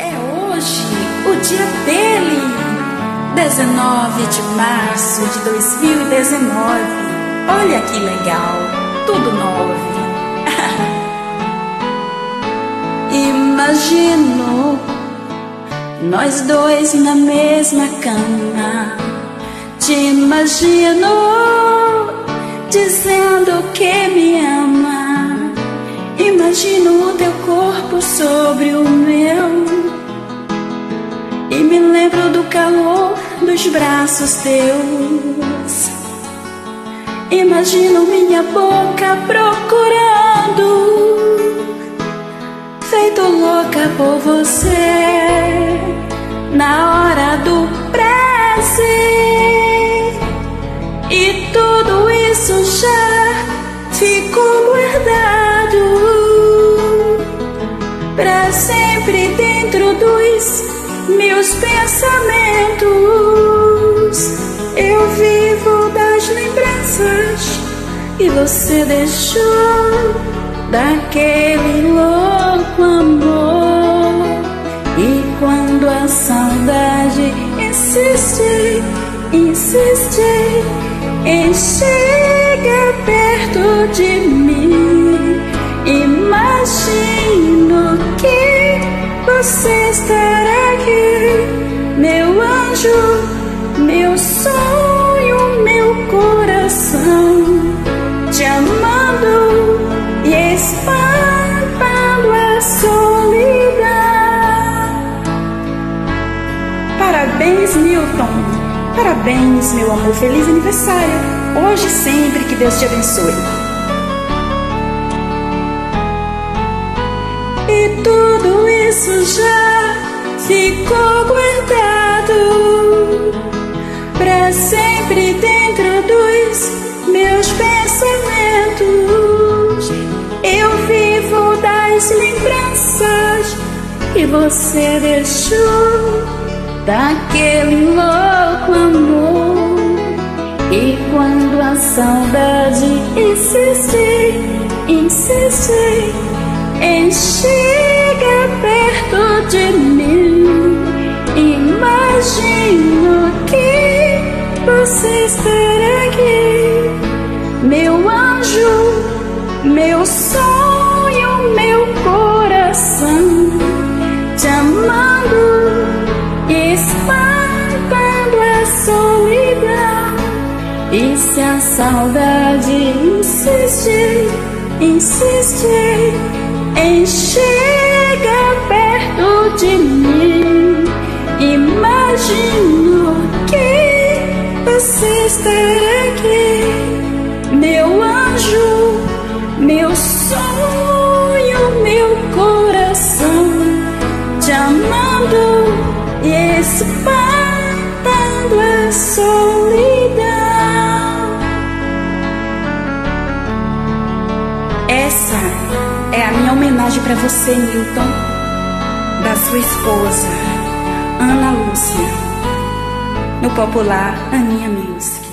É hoje o dia dele, 19 de março de 2019. Olha que legal, tudo novo. Imagino nós dois na mesma cama. Te imagino dizendo que me ama. Imagino o teu corpo sobre o meu. E me lembro do calor dos braços teus. Imagino minha boca procurando feito louca por você na hora do prazer. E tudo isso já ficou meus pensamentos. Eu vivo das lembranças que você deixou daquele louco amor. E quando a saudade insiste, insiste em chegar perto de mim, imagino que você estará aqui, meu anjo, meu sonho, meu coração, te amando e espantando a solidão. Parabéns, Milton. Parabéns, meu amor. Feliz aniversário. Hoje e sempre que Deus te abençoe. E tudo isso já ficou guardado pensamentos. lembranças que você deixou daquele louco amor. E quando a saudade insiste, insiste chegar perto de mim, imagino que você estará aqui, meu anjo, meu sonho, meu coração te amando espantando a solidão. E se a saudade insiste, insiste chegar perto de mim, imagino que você estará aqui, meu sonho, meu coração, te amando e espantando a solidão. Essa é a minha homenagem para você, Milton, da sua esposa, Ana Lúcia, no popular Aninha Music.